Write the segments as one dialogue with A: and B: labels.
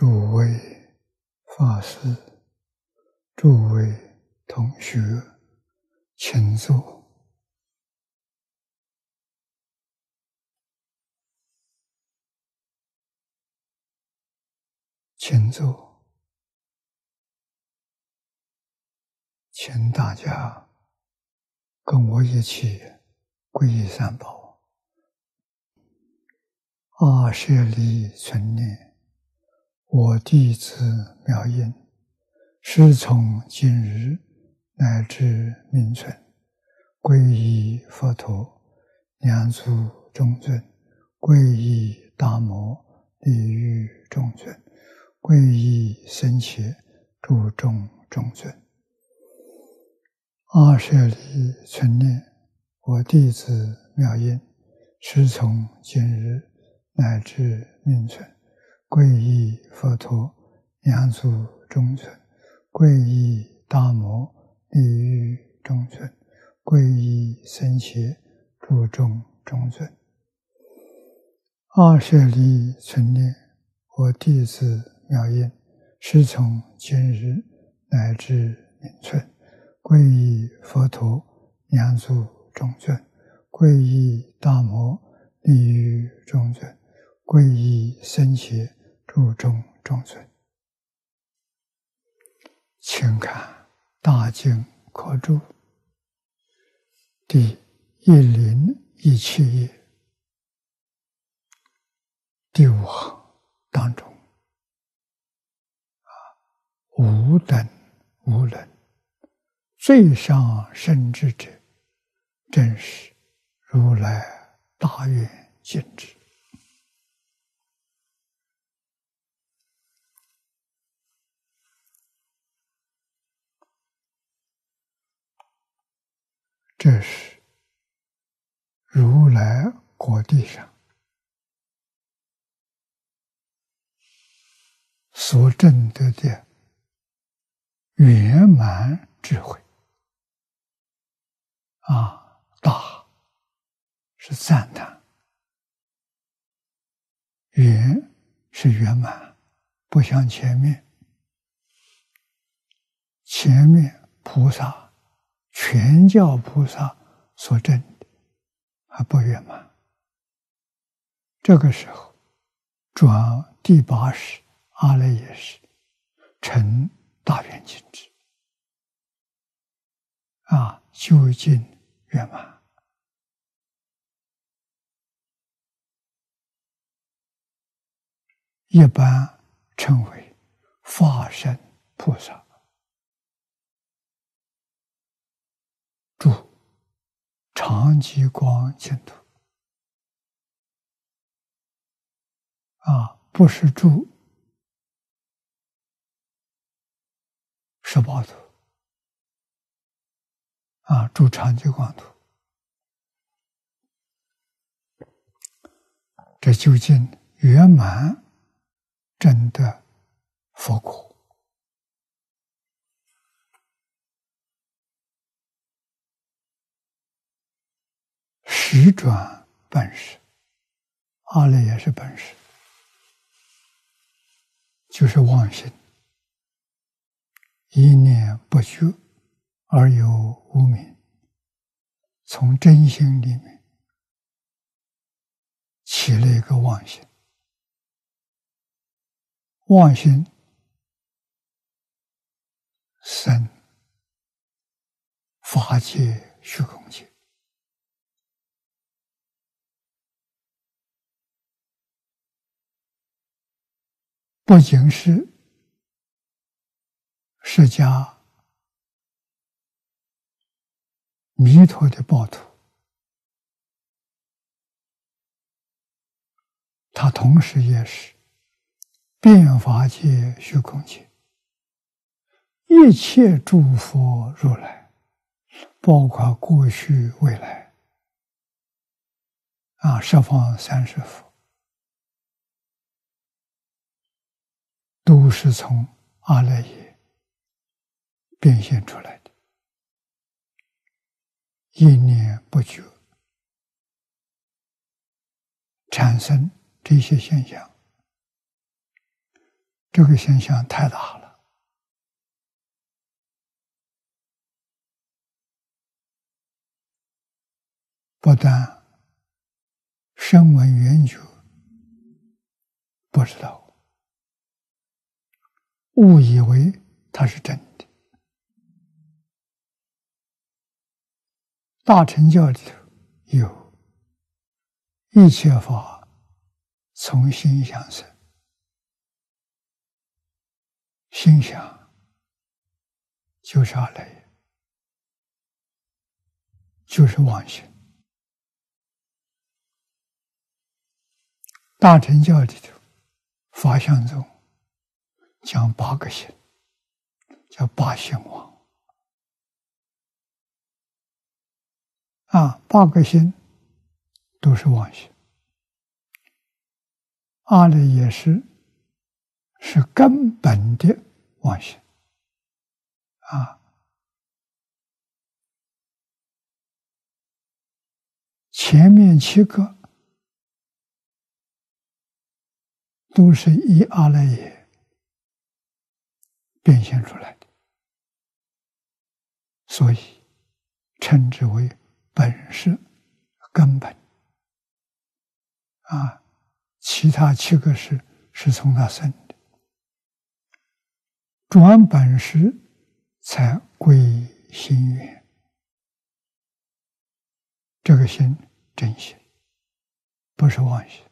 A: 诸位法师、诸位同学，请坐，请坐，请大家跟我一起皈依三宝，阿舍利存念。我弟子妙音，师从今日乃至命存，皈依佛陀，两足中尊；皈依大摩，地狱中尊；皈依僧伽，诸众中尊。阿舍利存念，我弟子妙音，师从今日乃至命存。皈依佛陀，两足中尊；皈依大摩，利于中尊；皈依僧伽，诸众中尊。二舍利存念，我弟子妙音，师从今日乃至命存，皈依佛陀，两足中尊；皈依大摩，利于中尊；皈依僧伽。诸众中尊，请看《大经科注》第一零一七页。第五行当中。啊，无等无能，最上圣智者，正是如来大愿尽智。这是如来果地上所证得的圆满智慧啊！大是赞叹，圆是圆满，不像前面，前面菩萨。全教菩萨所证的还不圆满，这个时候转第八识阿赖耶识成大圆镜智啊，究竟圆满，一般称为化身菩萨。住长吉光净土啊，不是住十八土啊，住长吉光土，这究竟圆满真的佛果。十转本事，阿赖也是本事，就是妄心，一念不觉而有无明，从真心里面起了一个妄心，妄心生法界虚空界。不仅是释迦弥陀的报徒，他同时也是变法界虚空界一切诸佛如来，包括过去未来啊，十方三世佛。都是从阿赖耶变现出来的，一念不觉产生这些现象，这个现象太大了，不但声闻缘觉不知道，误以为它是真的。大乘教里头有一切法从心想生。心想就是阿赖，就是妄心。大乘教里头，法相中讲八个心，叫八心王。啊，八个心都是妄心，阿赖耶识是根本的。妄心啊，前面七个都是以阿赖耶变现出来的，所以称之为本是根本啊。其他七个是是从他生的。转本时才归心源，这个心真心，不是妄心。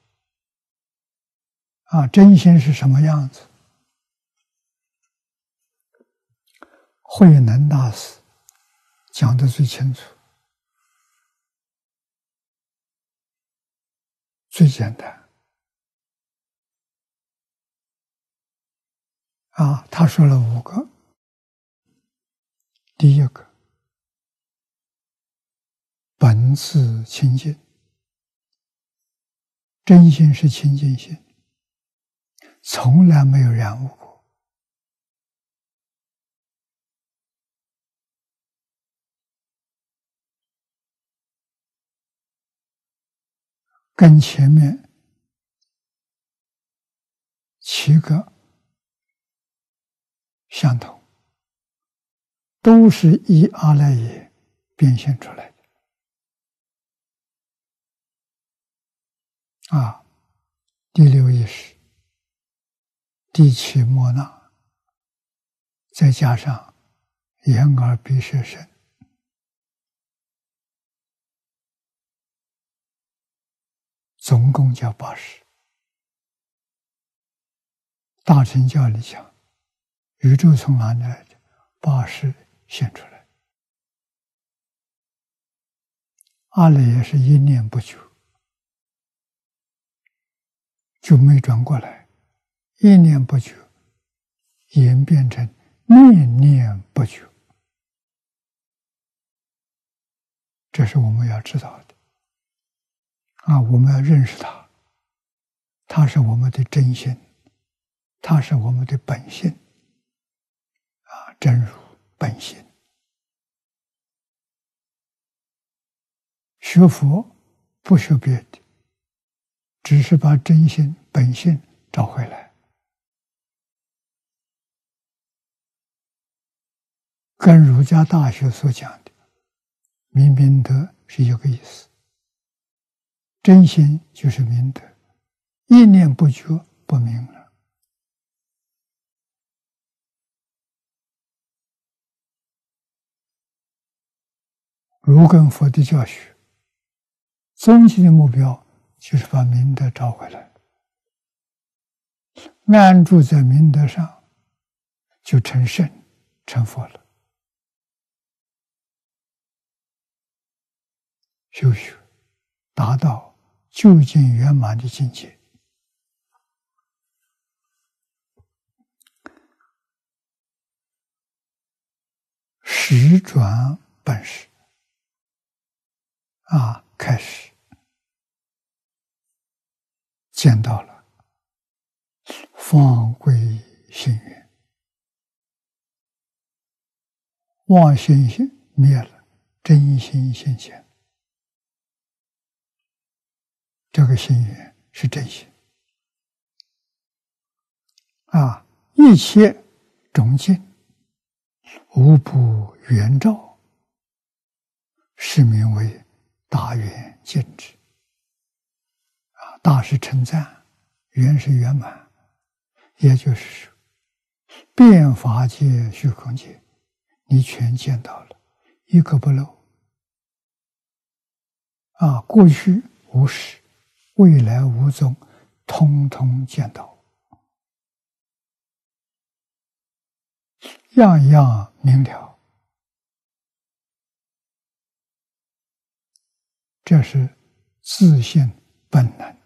A: 啊，真心是什么样子？慧能大师讲的最清楚、最简单。啊，他说了五个。第一个，本自清净，真心是清净心，从来没有染污过，跟前面七个。相同，都是以阿赖耶变现出来的啊！第六意识、第七莫那，再加上眼耳鼻舌身，总共叫八十。大乘教里讲。宇宙从哪里来的？八十现出来。阿赖耶是一念不久，就没转过来，一念不久演变成念念不久，这是我们要知道的。啊，我们要认识它，它是我们的真心，它是我们的本性。啊真如本心，学佛不学别的，只是把真心本性找回来，跟儒家大学所讲的明明德是一个意思。真心就是明德，一念不觉不明了。如根佛的教学，终极的目标就是把明德找回来，安住在明德上，就成圣成佛了。修学，达到究竟圆满的境界，十转本事。啊，开始。见到了。放归心源，妄心心灭了，真心现前。这个心愿是真心啊，一切种境无不圆照，是名为大圆见智。啊，大是称赞，圆是圆满，也就是说，变法界、虚空界，你全见到了，一个不漏。啊，过去无始，未来无踪，通通见到。样样明了，这是自信本能。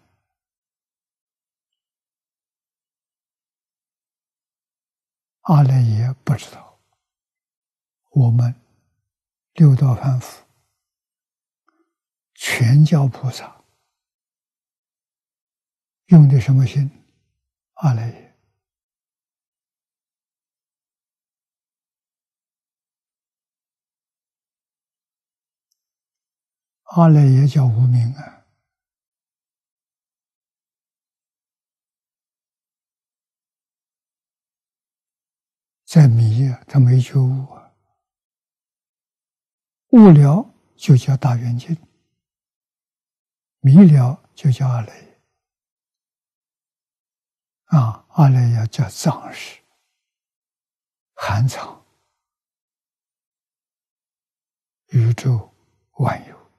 A: 阿赖耶不知道，我们六道凡夫全教菩萨用的什么心？阿赖耶。阿赖耶叫无名啊，在迷啊，他没觉悟啊，悟了就叫大圆镜，迷了就叫阿赖，啊，阿赖耶叫藏识，含藏宇宙万有。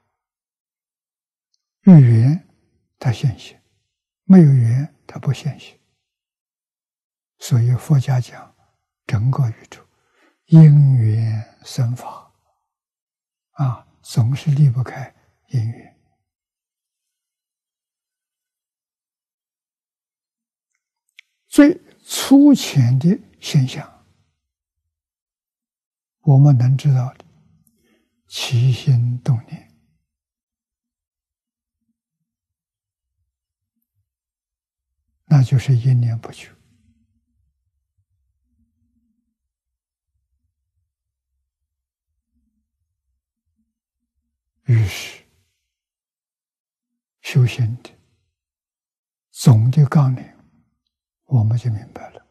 A: 有缘，它现行；没有缘，它不现行。所以佛家讲，整个宇宙因缘生法，啊，总是离不开因缘。最粗浅的现象，我们能知道的，起心动念。那就是一念不绝。于是，修行的总的纲领，我们就明白了，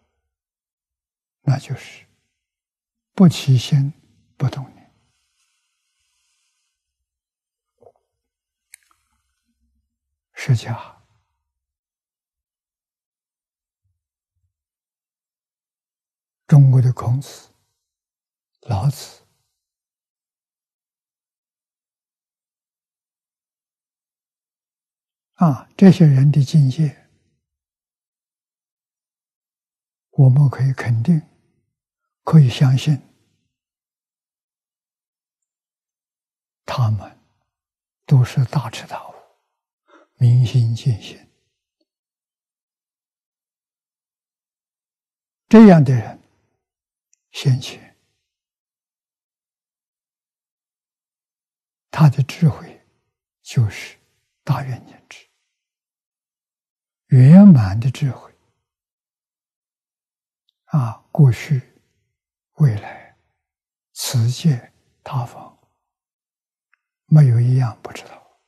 A: 那就是不起心，不动念，释迦。中国的孔子、老子啊，这些人的境界，我们可以肯定，可以相信，他们都是大彻大悟、明心见性这样的人。先前，他的智慧就是大圆念智，圆满的智慧啊！过去、未来、此界、他方，没有一样不知道。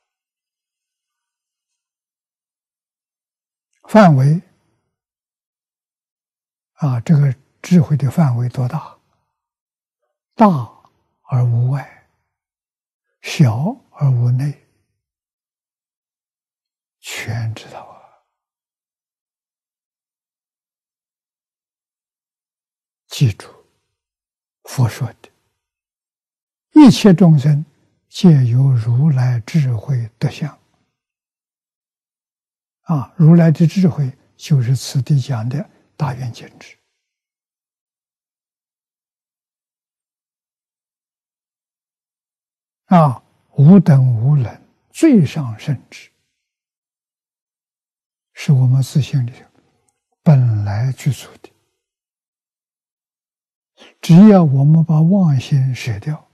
A: 范围啊，这个。智慧的范围多大？大而无外，小而无内，全知道啊！记住，佛说的，一切众生皆有如来智慧德相。啊，如来的智慧就是此地讲的大圆镜智。啊，无等无能，最上圣智，是我们自性里本来具足的。只要我们把妄心舍掉，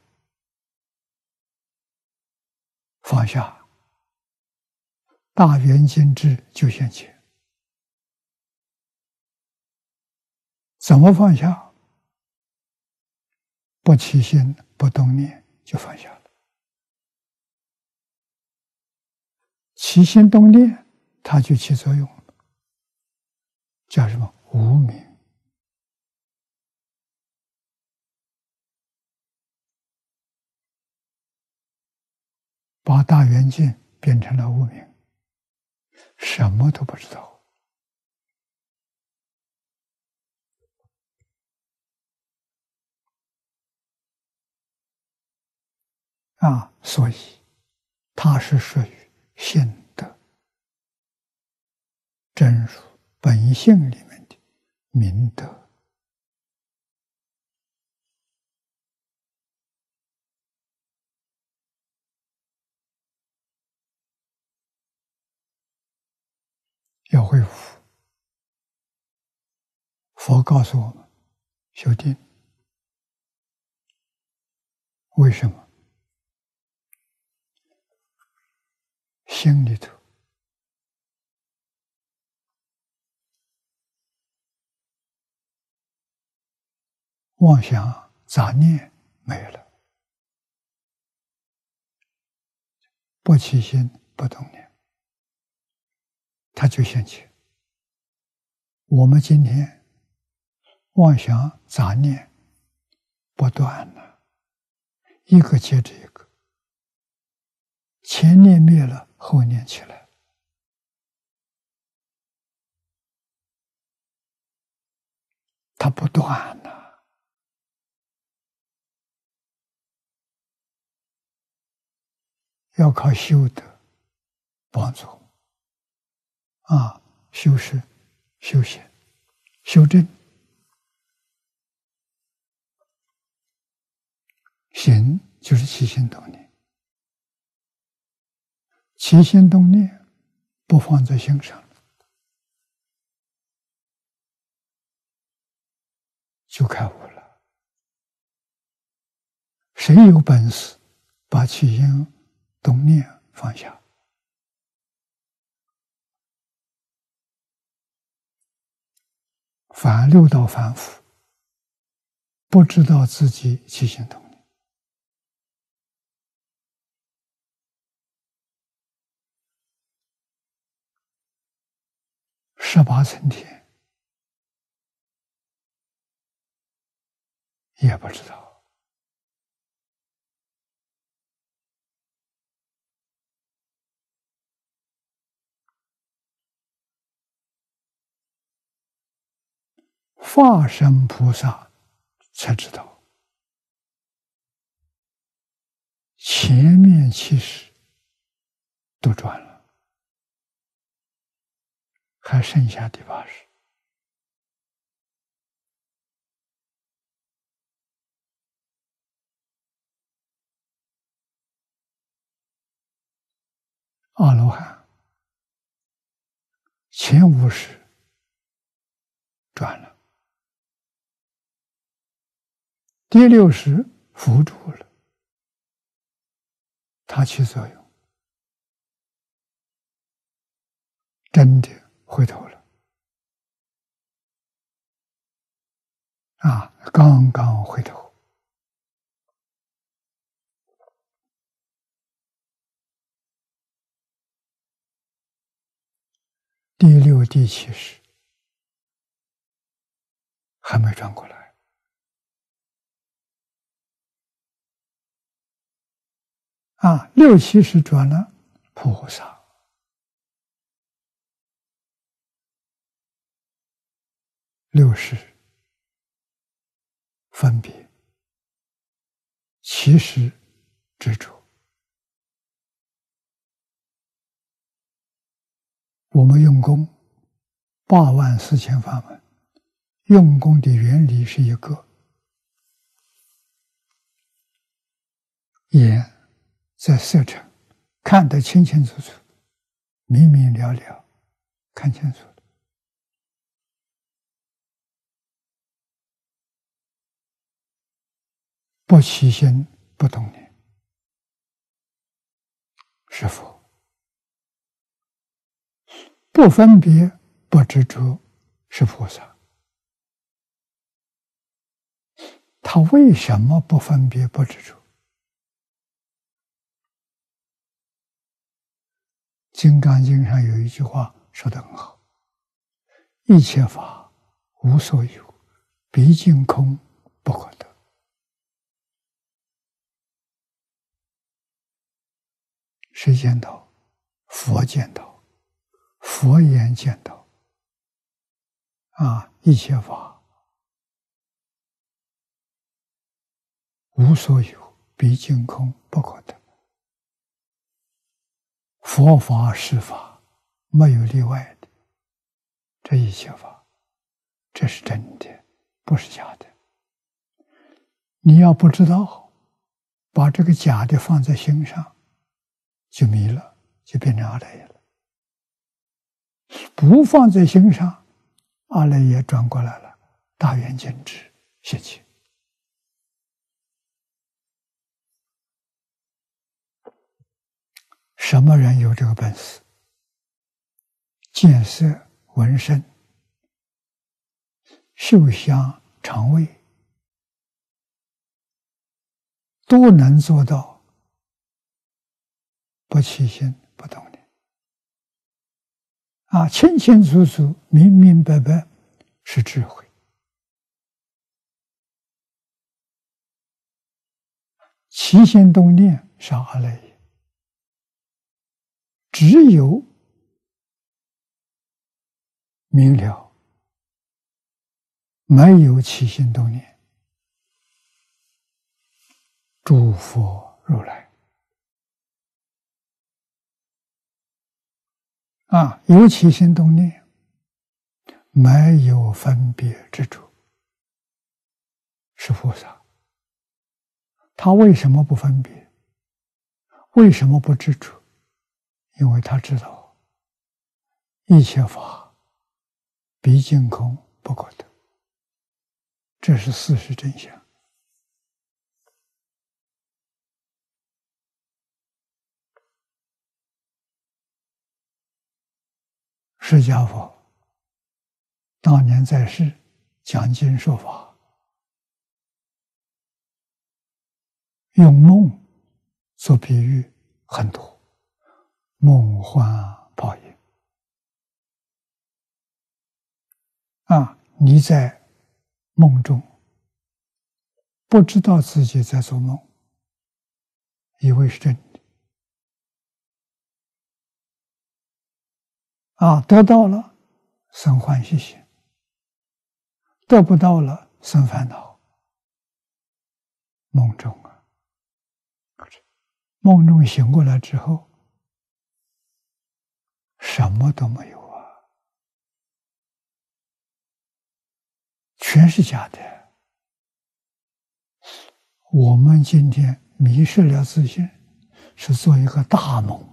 A: 放下，大圆镜智就现前。怎么放下？不起心，不动念，就放下了。起心动念，它就起作用了，叫什么无名把大圆镜变成了无明，什么都不知道啊，所以它是属于性德真如本性里面的明德。要恢复。佛告诉我们：修定。为什么？心里头妄想杂念没了，不起心，不动念。他就想起，我们今天妄想杂念不断了，一个接着一个，前念灭了，后念起来，它不断了，要靠修德帮助。啊，修饰、修闲、修正，行就是起心动念，起心动念不放在心上，就开悟了。谁有本事把起心动念放下？反六道反腐，不知道自己起心动，十八层天也不知道。化身菩萨才知道，前面其实都转了，还剩下第八十。阿罗汉前五十转了。第六识扶住了，它起作用，真的回头了啊！刚刚回头，第六、第七识还没转过来。啊，六七十转了菩萨，六十分别，七十执着。我们用功八万四千法门，用功的原理是一个眼。在色尘看得清清楚楚、明明了了，看清楚不起心不动念，是否不分别不执着，是菩萨。他为什么不分别不执着？《金刚经》上有一句话说的很好：“一切法无所有，毕竟空不可得。”谁见到？佛见到，佛言见到。啊，一切法无所有，毕竟空，不可得。佛法是法，没有例外的。这一切法，这是真的，不是假的。你要不知道，把这个假的放在心上，就迷了，就变成阿赖耶了。不放在心上，阿赖耶转过来了，大圆镜智谢谢。什么人有这个本事？见色闻声、嗅香肠胃。都能做到，不起心不动念，啊，清清楚楚、明明白白是智慧，起心动念是阿赖耶，只有明了，没有起心动念。诸佛如来啊，有起心动念，没有分别之处，是菩萨。他为什么不分别？为什么不执着？因为他知道一切法毕竟空不可得，这是事实真相。释迦佛当年在世讲经说法，用梦做比喻很多，梦幻泡影啊！你在梦中不知道自己在做梦，以为是真的。啊，得到了生欢喜心，得不到了生烦恼。梦中啊，梦中醒过来之后，什么都没有啊，全是假的。我们今天迷失了自信，是做一个大梦。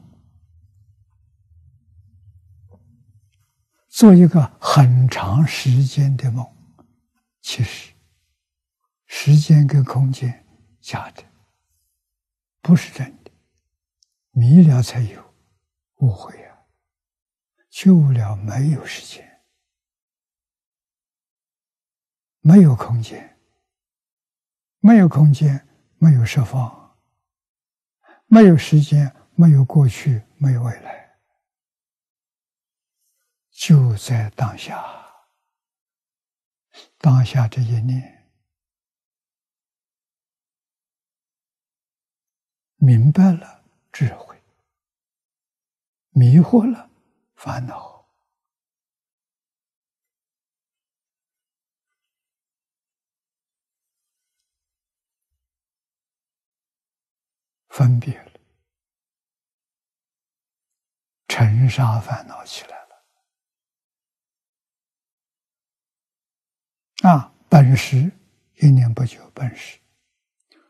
A: 做一个很长时间的梦，其实时间跟空间假的，不是真的。迷了才有误会，救了没有时间，没有空间，没有空间，没有设放，没有时间，没有过去，没有未来。就在当下，当下这一念，明白了智慧，迷惑了烦恼，分别了，尘沙烦恼起来了。啊，本时一年不久，本时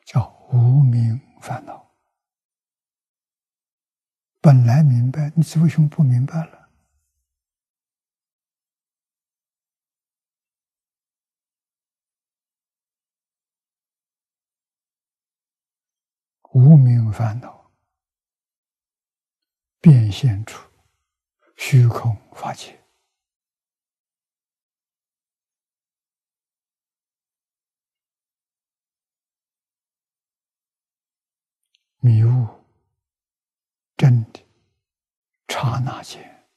A: 叫无明烦恼。本来明白，你为什么不明白了？无明烦恼变现出虚空法界。迷雾，真的，刹那间，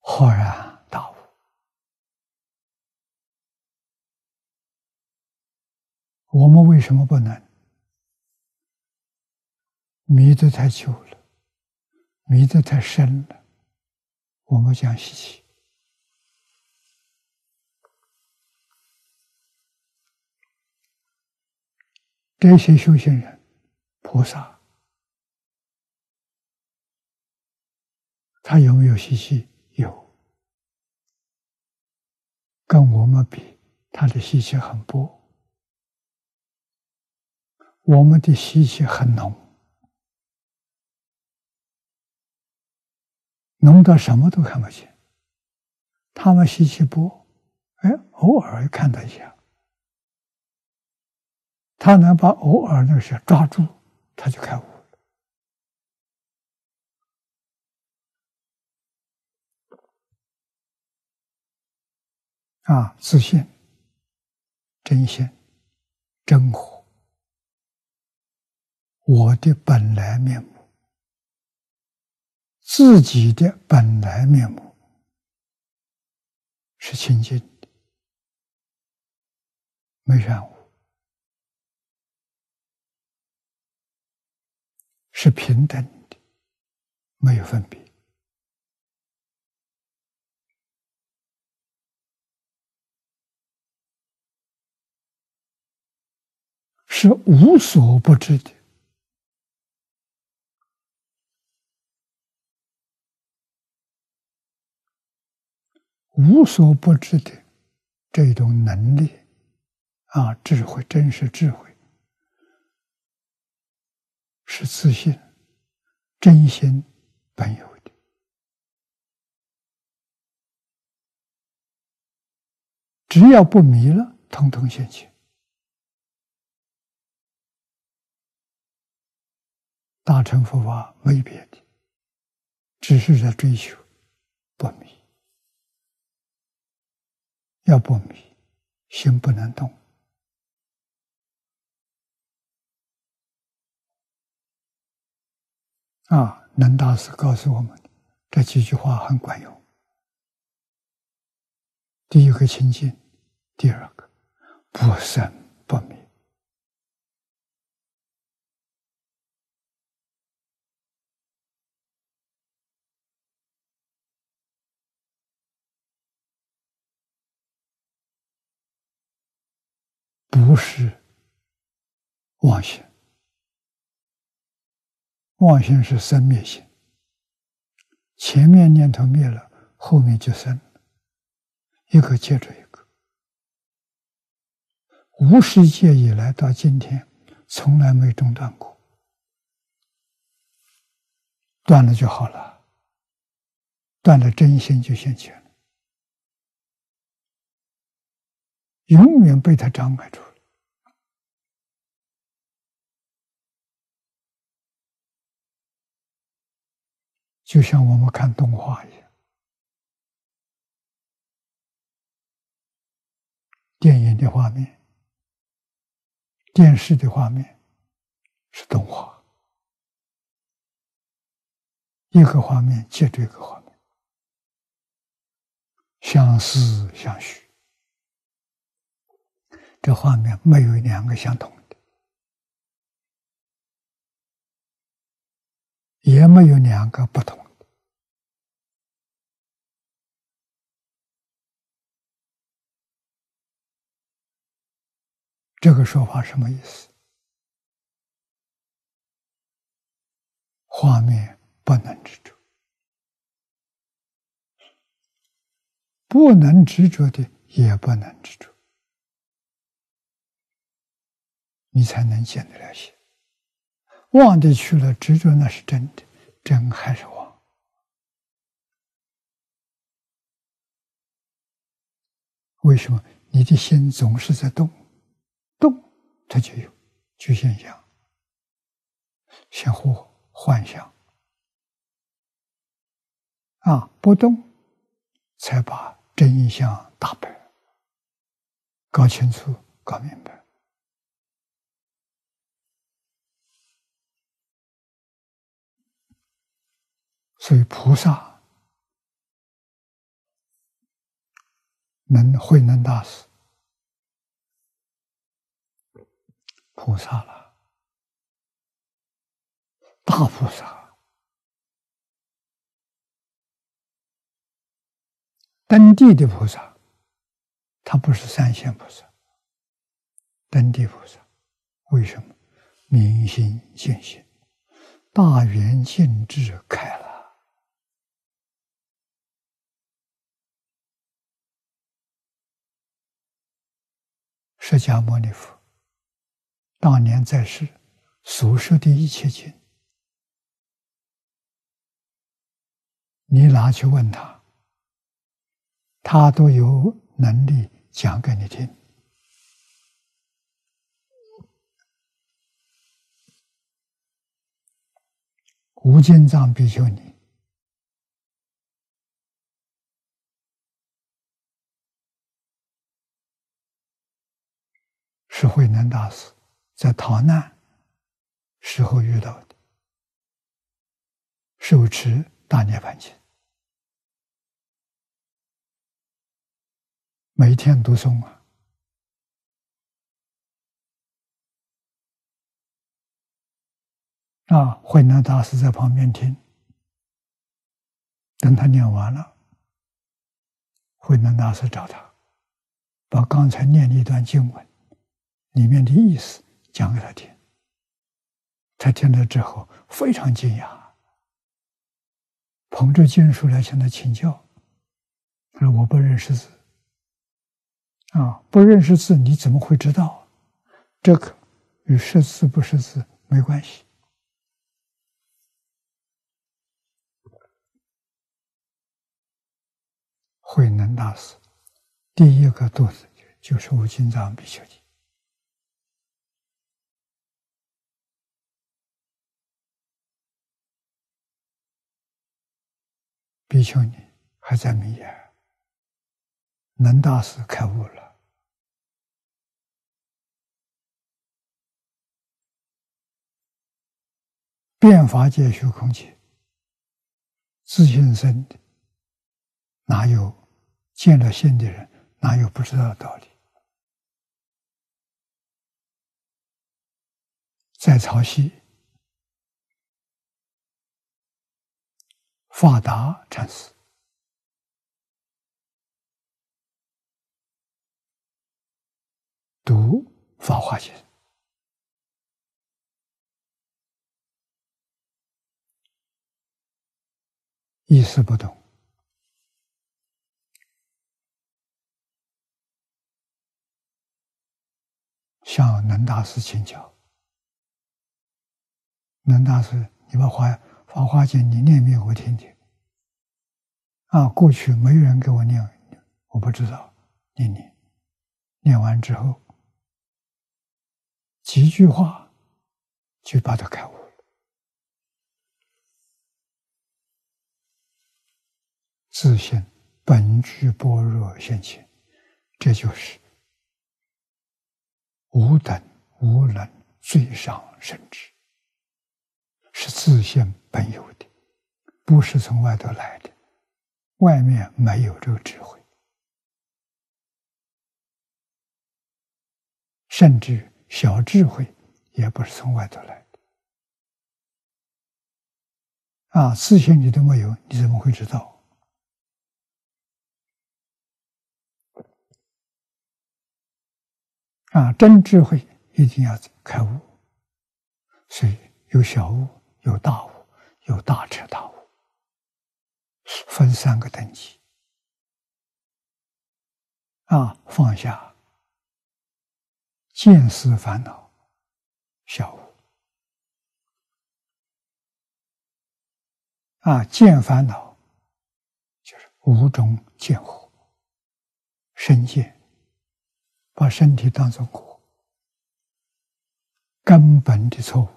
A: 豁然大悟。我们为什么不能？迷得太久了，迷得太深了，我们讲习气。这些修行人、菩萨，他有没有习气？有，跟我们比，他的习气很薄，我们的习气很浓，浓到什么都看不见。他们习气薄，哎，偶尔看到一下。他能把偶尔那些抓住，他就开悟。啊，自信、真心、真我，我的本来面目，自己的本来面目是清净的，没染污。是平等的，没有分别，是无所不知的，无所不知的这种能力啊，智慧，真实智慧。是自信、真心本有的，只要不迷了，通通现前。大乘佛法没别的，只是在追求不迷。要不迷，心不能动。啊，能大师告诉我们这几句话很管用。第一个清净，第二个不生不灭，不是妄想。妄心是生灭心，前面念头灭了，后面就生，一个接着一个。无世界以来到今天，从来没中断过，断了就好了，断了真心就现前了，永远被他障碍住。就像我们看动画一样，电影的画面、电视的画面是动画，一个画面接着一个画面，相思相许，这画面没有两个相同的。也没有两个不同的，这个说法什么意思？画面不能执着，不能执着的也不能执着，你才能见得了心。忘的去了，执着那是真的，真还是妄？为什么你的心总是在动？动，它就有具现象，相互幻想啊！不动，才把真相大白，搞清楚，搞明白。所以菩萨能慧能大师，菩萨了，大菩萨，登地的菩萨，他不是三线菩萨，登地菩萨，为什么？明心见性，大圆镜智开了。释迦牟尼佛当年在世所说的一切经，你拿去问他，他都有能力讲给你听。无尽藏比丘尼是慧能大师在逃难时候遇到的，手持大涅盘经，每天读诵啊。啊，慧能大师在旁边听，等他念完了，慧能大师找他，把刚才念的一段经文里面的意思讲给他听。他听了之后非常惊讶，捧着经书来向他请教。他说：“我不认识字，啊，不认识字，你怎么会知道？这个与识字不识字没关系。”慧能大师第一个肚子就是无尽藏比丘尼，比丘尼还在迷眼，能大师开悟了，变法界虚空界自性生的，哪有？见了性的人，哪有不知道的道理？在潮汐，发达禅师读《法华经》，意思不懂。向能大师请教。能大师，你把《华法华经》你念念我听听。啊，过去没人给我念，我不知道，念念。念完之后，几句话就把他开悟了。自信本具般若现前，这就是。无等无能最上圣智，是自性本有的，不是从外头来的。外面没有这个智慧，甚至小智慧也不是从外头来的。啊，自性你都没有，你怎么会知道？啊，真智慧一定要开悟，所以有小悟，有大悟，有大彻大悟，分三个等级。啊，放下见思烦恼，小悟；啊，见烦恼就是五种见惑，身见。把身体当成果，根本的错误。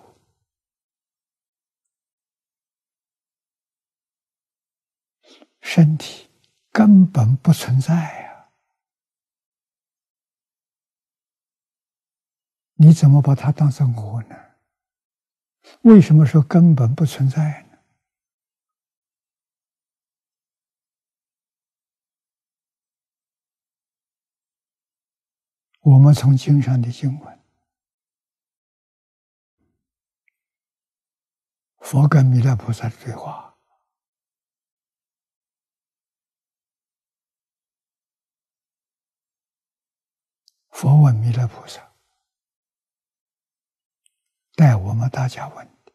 A: 身体根本不存在呀！你怎么把它当成我呢？为什么说根本不存在呢？我们从经上的经文，佛跟弥勒菩萨的对话。佛问弥勒菩萨：“带我们大家问的，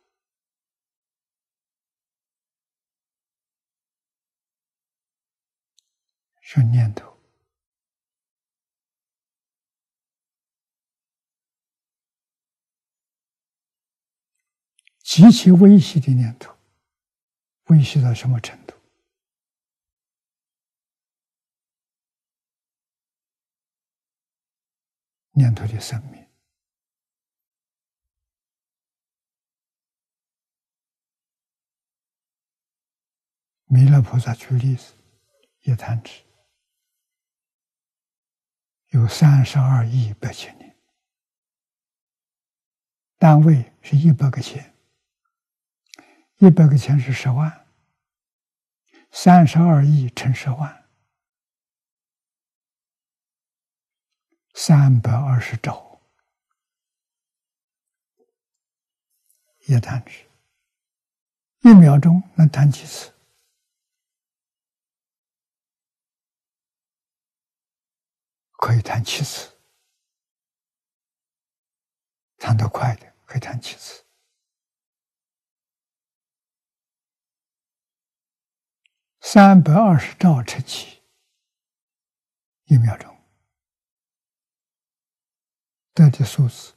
A: 是念头。”极其微细的念头，微细到什么程度？念头的生命。弥勒菩萨举例子，一弹指有三十二亿八千年，单位是一百个千。一百个钱是十万，三十二亿乘十万，三百二十兆，一弹指，一秒钟能弹几次？可以弹七次，弹得快的可以弹七次。三百二十兆乘七，一秒钟得的数字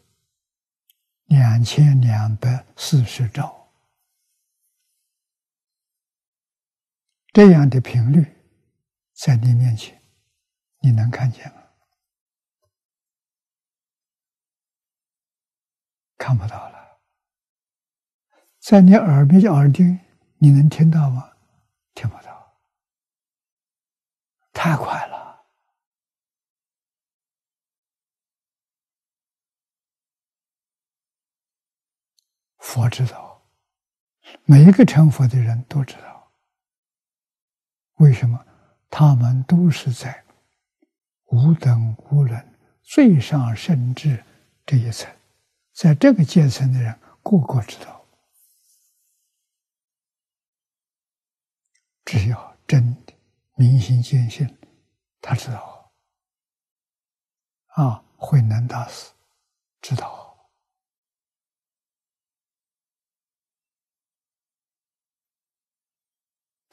A: 两千两百四十兆，这样的频率在你面前，你能看见吗？看不到了。在你耳边的耳钉，你能听到吗？听不到。太快了！佛知道，每一个成佛的人都知道。为什么？他们都是在无等无伦最上甚至这一层，在这个阶层的人，个个知道。只要真的。明心见性，他知道啊，慧能大师知道，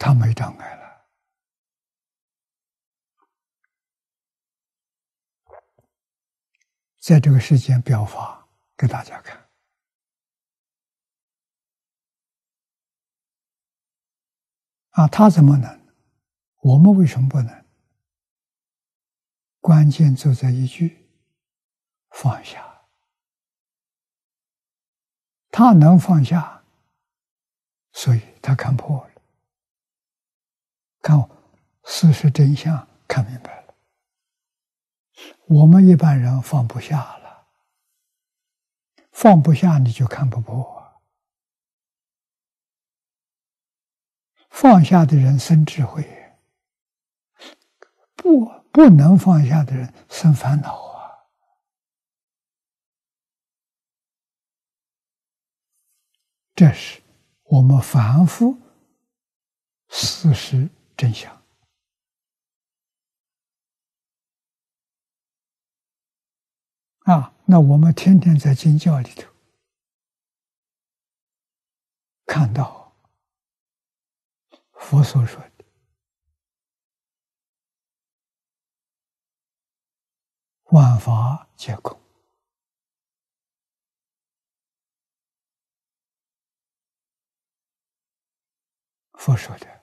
A: 他没障碍了，在这个世间表法给大家看啊，他怎么能？我们为什么不能？关键就在一句“放下”。他能放下，所以他看破了，看事实真相，看明白了。我们一般人放不下了，放不下你就看不破。放下的人生智慧。不不能放下的人生烦恼啊！这是我们反复事实真相啊！那我们天天在经教里头看到佛所说的。万法皆空，佛说的。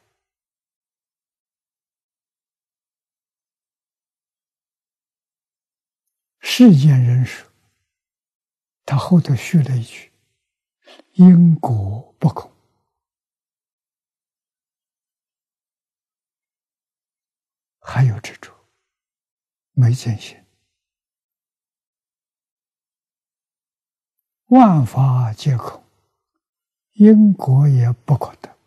A: 世间人说，他后头续了一句：“因果不空。”还有执着，没见性。万法皆空，因果也不可得，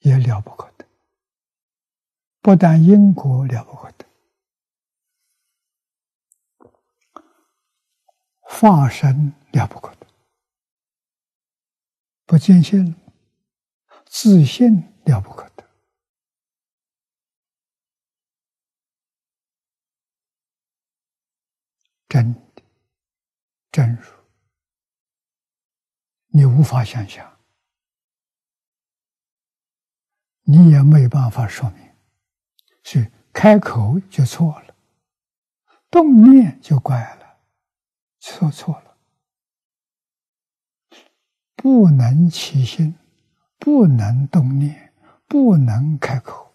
A: 也了不可得。不但因果了不可得，化身了不可得。不见性，自信了不可得，真的，真如，你无法想象，你也没办法说明，是开口就错了，动念就怪了，说错了。不能起心，不能动念，不能开口，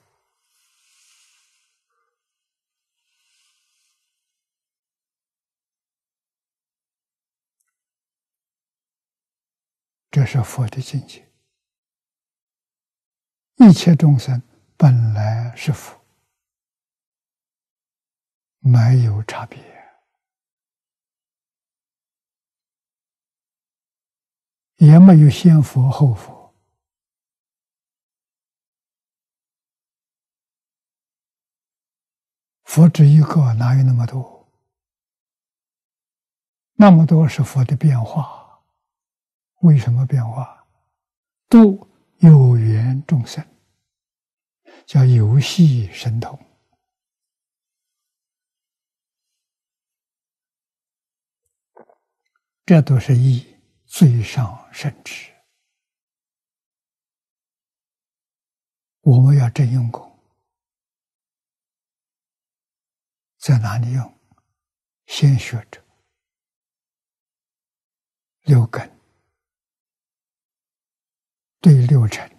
A: 这是佛的境界。一切众生本来是佛，没有差别。也没有先佛后佛，佛只一个，哪有那么多？那么多是佛的变化，为什么变化？度有缘众生，叫游戏神通，这都是义。最上圣智，我们要真用功，在哪里用？先学着六根，对六尘，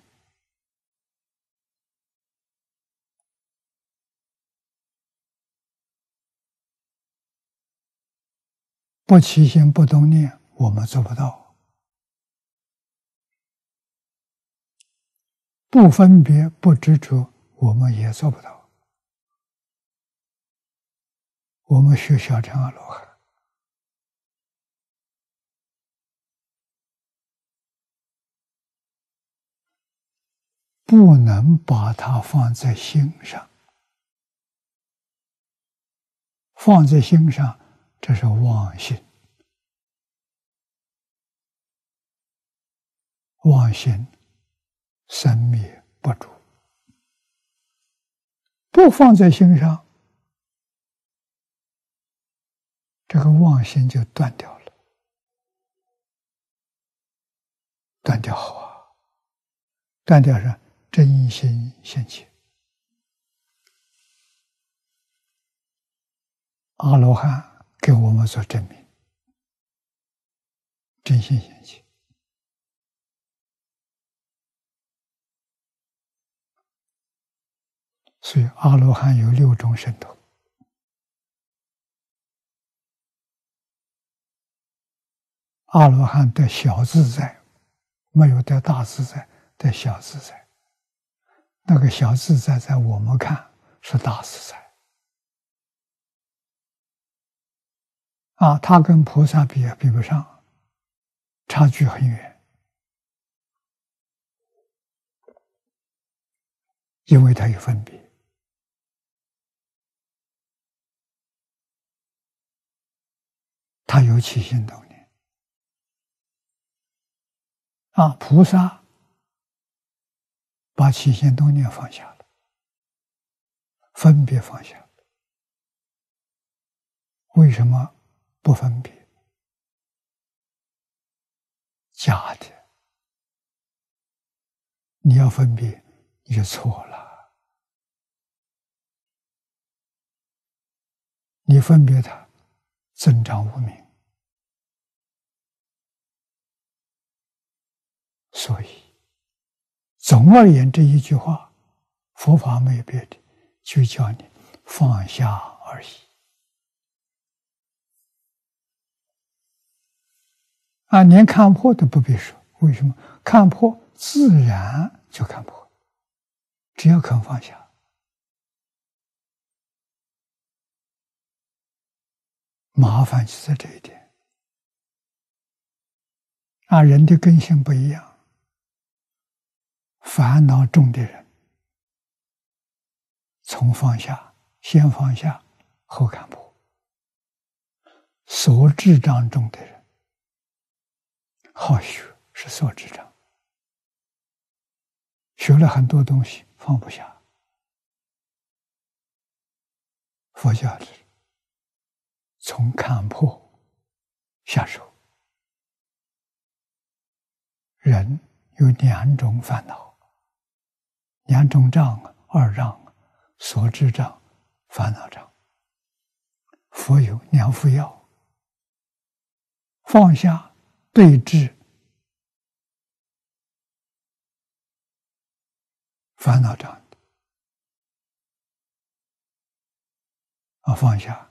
A: 不起心不动念，我们做不到。不分别、不执着，我们也做不到。我们学小乘阿罗汉，不能把它放在心上，放在心上，这是妄心，妄心。生灭不住，不放在心上，这个妄心就断掉了。断掉好啊，断掉是真心现起。阿罗汉给我们做证明，真心现起。所以，阿罗汉有六种神通。阿罗汉得小自在，没有得大自在，得小自在。那个小自在，在我们看是大自在。啊，他跟菩萨比也比不上，差距很远，因为他有分别。他有起心动念啊！菩萨把起心动念放下了，分别放下了。为什么不分别？假的，你要分别，你就错了。你分别它。增长无名，所以总而言之一句话，佛法没有别的，就叫你放下而已。啊，连看破都不必说，为什么？看破自然就看破，只要肯放下。麻烦就在这一点，啊，人的根性不一样，烦恼重的人，从放下，先放下，后看破；所智障重的人，好学是所智障，学了很多东西，放不下。佛教是从看破下手。人有两种烦恼，两种障：二障、所知障、烦恼障。佛有两副药，放下对治烦恼障啊，放下。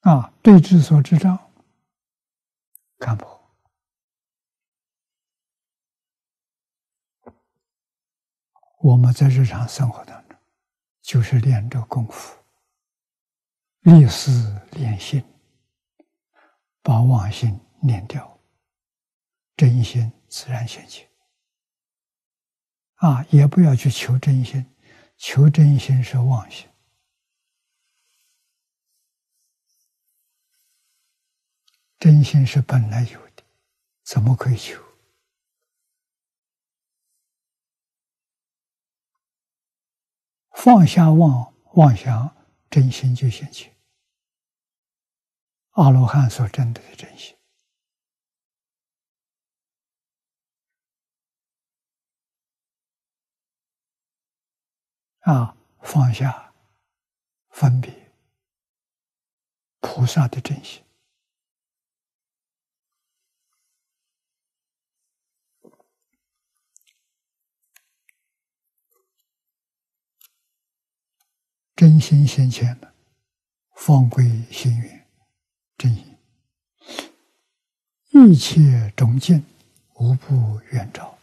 A: 啊，对治所知障，看破。我们在日常生活当中，就是练这功夫，立思练心，把妄心念掉，真心自然现。啊，也不要去求真心，求真心是妄心。真心是本来有的，怎么可以求？放下妄妄想，真心就现起。阿罗汉所证得的真心啊，放下分别，菩萨的真心。真心现前的，方归心源，真心，一切中境无不远照，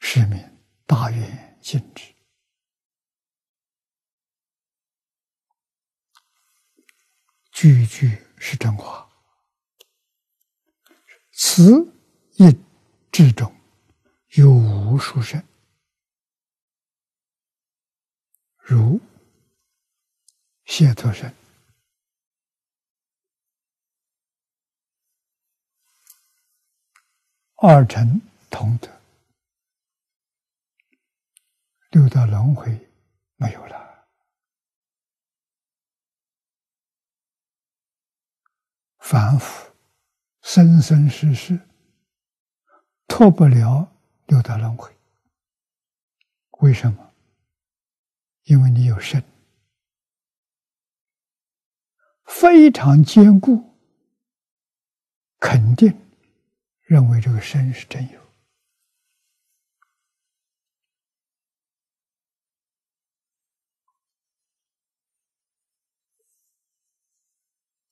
A: 是名大愿尽止，句句是真话，此一之中。有无数身，如解脱身、二乘同德、六道轮回没有了，反复生生世世脱不了。六道轮回，为什么？因为你有身，非常坚固，肯定认为这个身是真有，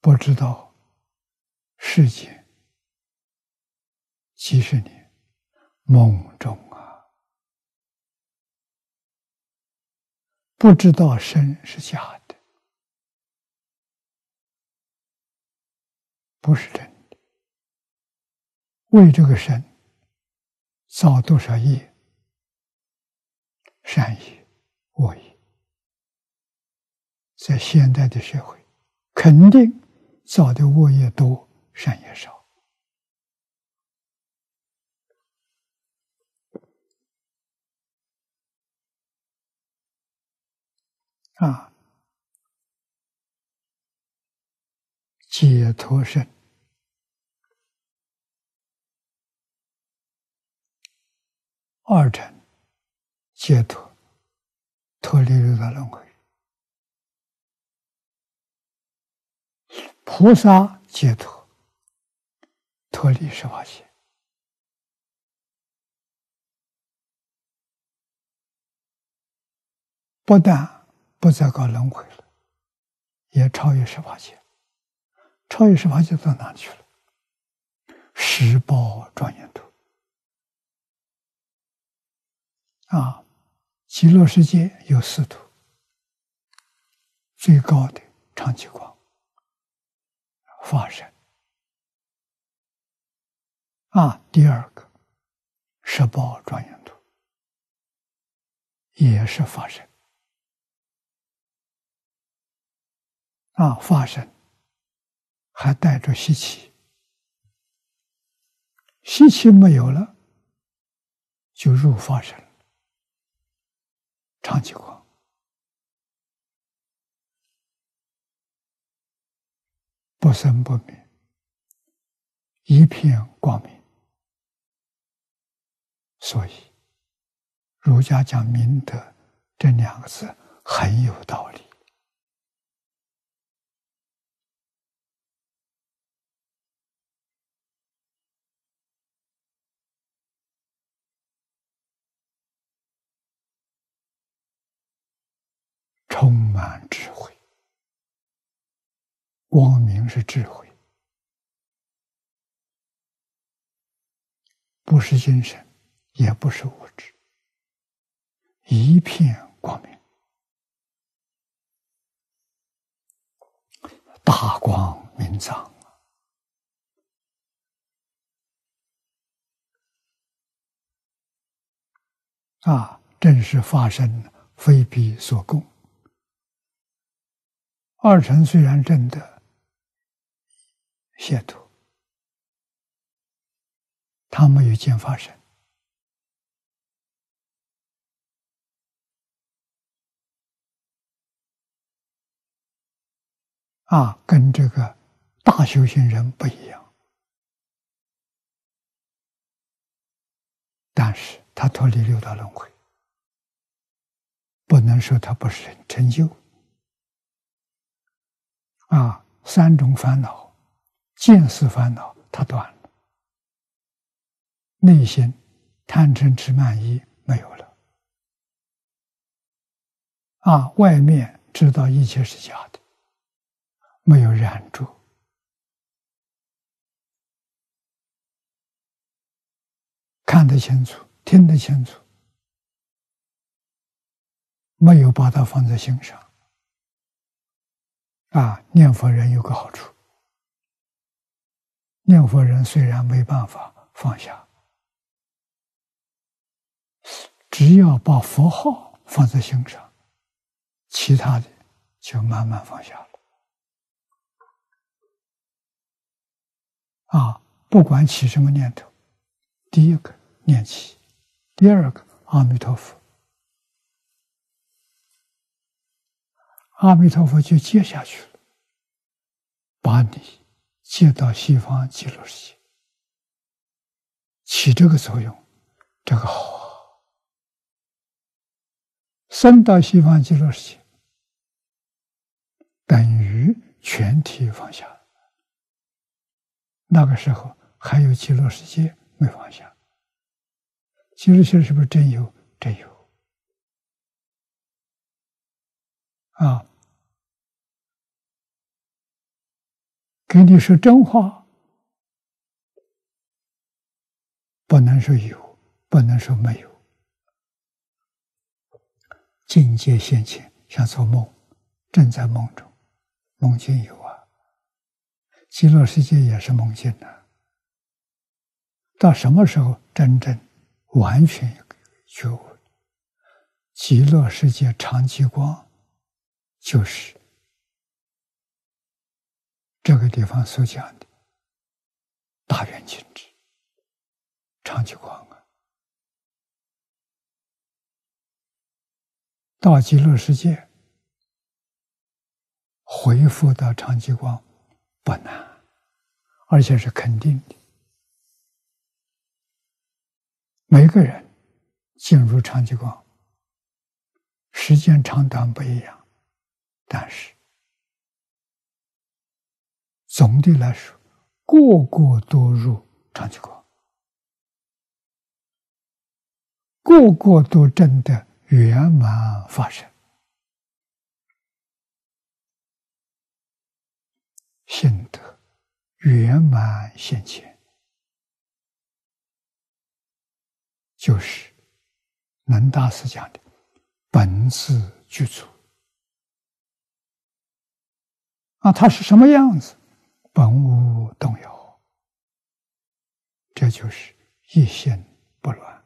A: 不知道世界几十年。梦中啊，不知道身是假的，不是真的。为这个身造多少业，善业、恶业，在现代的社会，肯定造的恶业多，善业少。啊，解脱身，二乘。解脱，脱离六道轮回；菩萨解脱，脱离十法界。不但。不再搞轮回了，也超越十八界。超越十八界到哪去了？十宝庄严土啊！极乐世界有四图，最高的长吉光、法身啊，第二个十宝庄严土，也是法身啊，法身还带着习气，习气没有了，就入法身，长期光，不生不灭，一片光明，所以。儒家讲明德这两个字很有道理，充满智慧，光明是智慧，不是精神，也不是物质。一片光明，大光明藏啊！正是发生非彼所供。二乘虽然证得解脱，他没有见发生。啊，跟这个大修行人不一样，但是他脱离六道轮回，不能说他不是成就。啊，三种烦恼，见思烦恼他断了，内心贪嗔痴慢疑没有了，啊，外面知道一切是假的。没有染住，看得清楚，听得清楚，没有把它放在心上。啊，念佛人有个好处，念佛人虽然没办法放下，只要把佛号放在心上，其他的就慢慢放下了。啊，不管起什么念头，第一个念起，第二个阿弥陀佛，阿弥陀佛就接下去了，把你接到西方极乐世界，起这个作用，这个好，升到西方极乐世界，等于全体放下。那个时候还有极乐世界没放下，极乐世界是不是真有？真有啊！跟你说真话，不能说有，不能说没有。境界现前，像做梦，正在梦中，梦境有啊。极乐世界也是梦境的，到什么时候真正完全觉悟？极乐世界长极光，就是这个地方所讲的大圆镜智长极光啊。到极乐世界恢复到长极光不难。而且是肯定的，每个人进入长极光，时间长短不一样，但是总的来说，个个都入长极光，个个都证得圆满发生，心得。圆满现前，就是能大师讲的本自具足啊，它是什么样子？本无动摇，这就是一心不乱。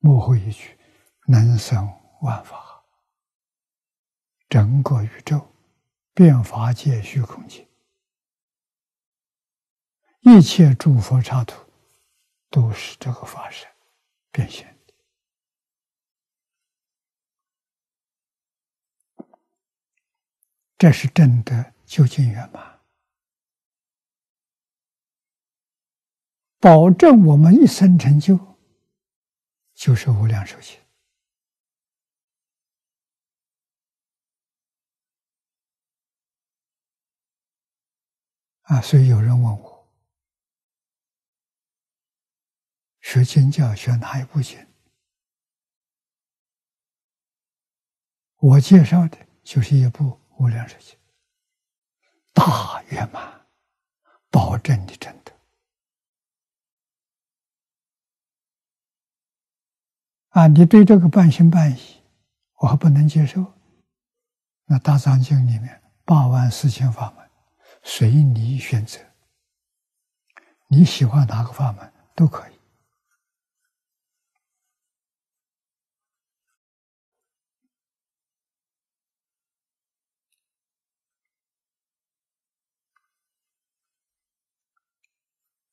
A: 幕后一句：能生万法，整个宇宙，变法界、虚空界，一切诸佛刹土，都是这个法身变现的。这是真的究竟圆满，保证我们一生成就，就是无量寿经。啊，所以有人问我，学经教学哪一部经？我介绍的就是一部《无量寿经》，大圆满，保证你真的。啊，你对这个半信半疑，我还不能接受。那大藏经里面八万四千法门。随你选择，你喜欢哪个法门都可以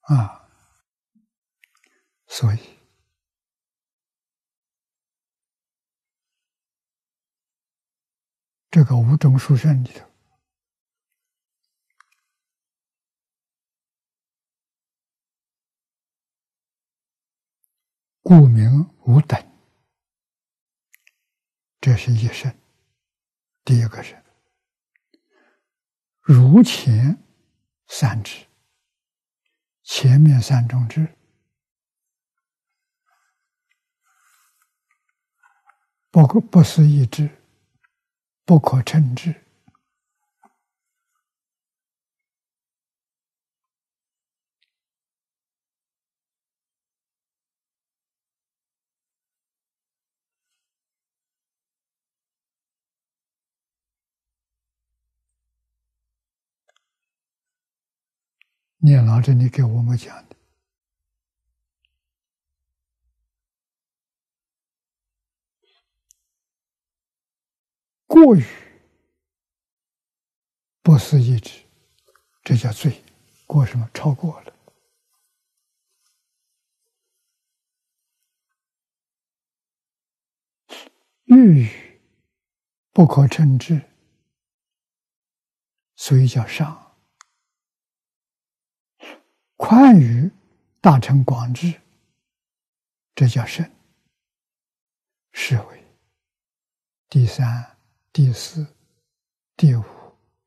A: 啊。所以，这个五种书生里头。故名无等，这是一生。第一个是如前三智，前面三种智，不可不是一智，不可称智。念老这里给我们讲的，过于不思一智，这叫罪。过什么？超过了。欲不可称之，所以叫上。宽于大乘广智，这叫甚。是为第三、第四、第五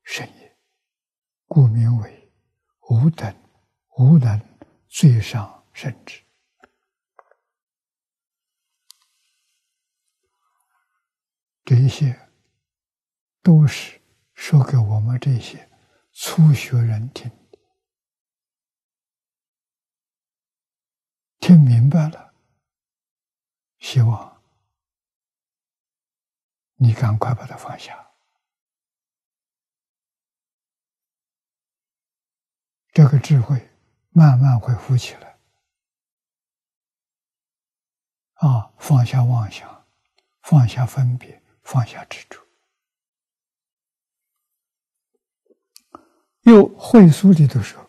A: 圣也，故名为无等无能最上甚智。这些都是说给我们这些初学人听。听明白了，希望你赶快把它放下。这个智慧慢慢会浮起来，啊，放下妄想，放下分别，放下执着。又会书里头说。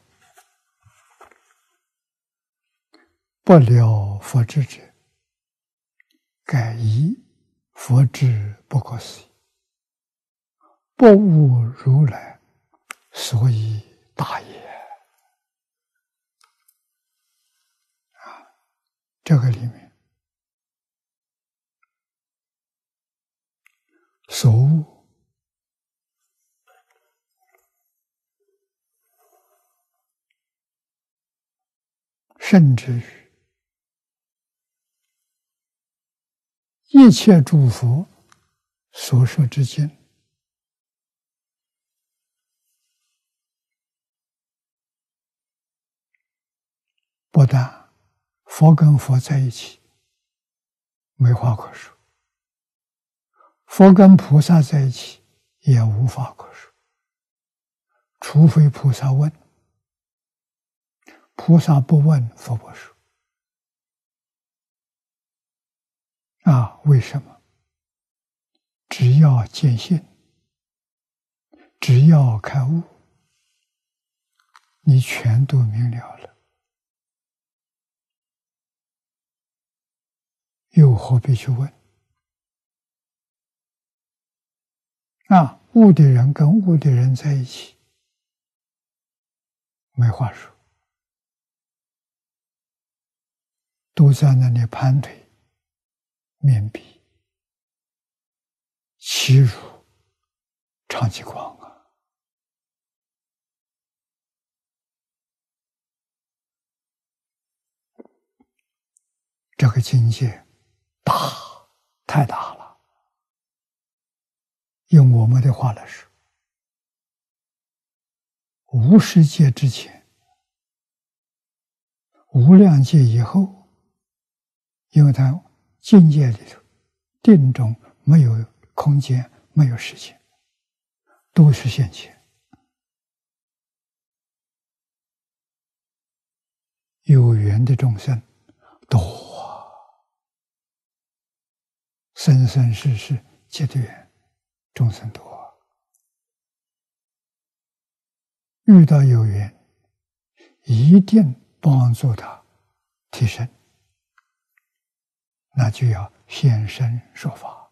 A: 不了佛智者，改以佛智不可思议，不悟如来，所以大也。啊，这个里面所悟，甚至于。一切诸佛所说之经，不但佛跟佛在一起，没话可说；佛跟菩萨在一起，也无法可说。除非菩萨问，菩萨不问，佛不说。啊，为什么？只要见性，只要开悟，你全都明了了，又何必去问？啊，悟的人跟悟的人在一起，没话说，都在那里盘腿、面壁。欺辱长吉光啊！这个境界大，太大了。用我们的话来说，无世界之前，无量界以后，因为他境界里头定中没有。空间没有时间，都是现前。有缘的众生多，生生世世结的缘，众生多。遇到有缘，一定帮助他提升，那就要现身说法。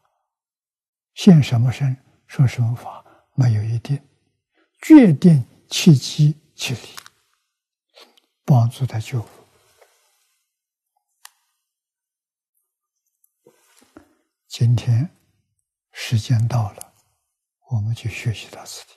A: 现什么身说什么法没有一定，决定契机其理，帮助他救。今天时间到了，我们就学习到此地。